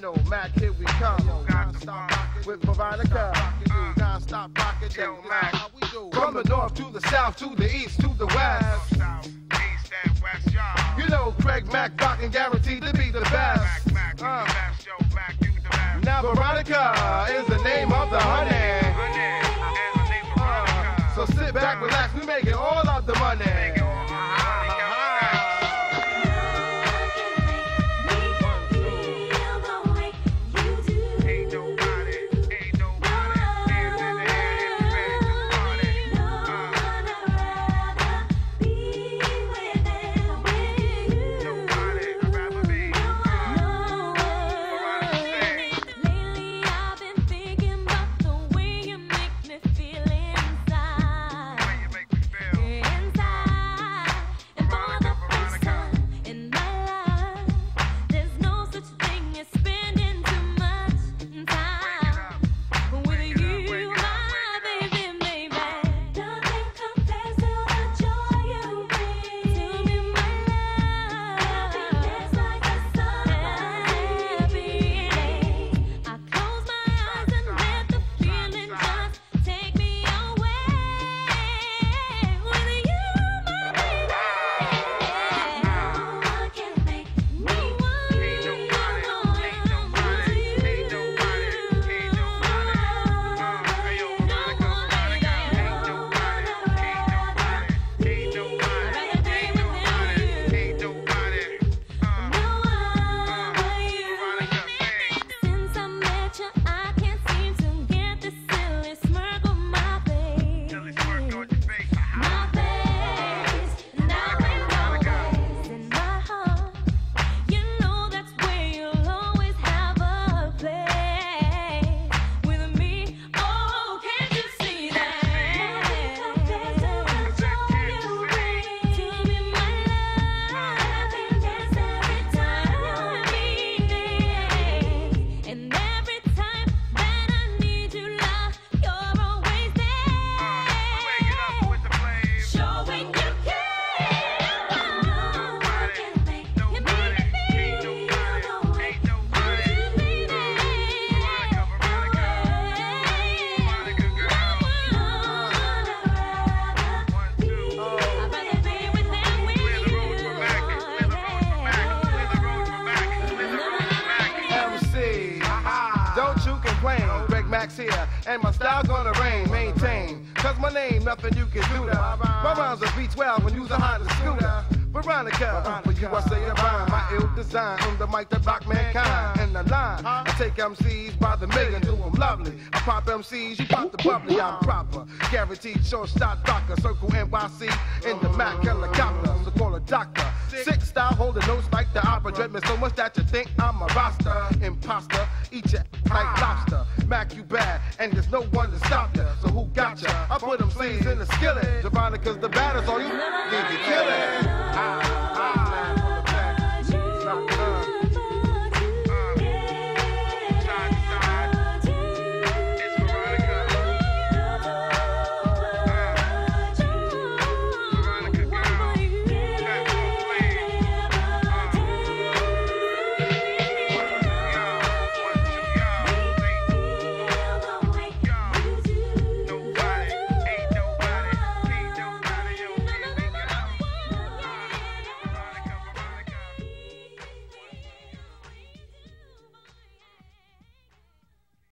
know, Mack, here we come. Yo, non-stop with Veronica. Uh, non-stop rockin', yo, Mack. How we do? From the north to the south, to the east, to the west. You know, Craig Mack rockin' guaranteed to be the best. Uh, now Veronica is the name here, and my style gonna reign, maintain. Cause my name, nothing you can do that. My rhymes are V12 when you's a Honda scooter. Veronica, uh, for you I say a rhyme. My ill design on the mic that rock mankind. In the line, I take MCs by the million, do them lovely. I pop MCs, you pop the bubbly, I'm proper. Guaranteed short shot doctor, circle NYC in the Mack helicopter. So call a doctor. Six style holding notes like the opera. Dread me so much that you think I'm a roster. Imposter, eat your like lobster. Mack, you bad, and there's no one to stop ya. So who got? I put them sleeves in the skillet. Javonica's the baddest, all you it.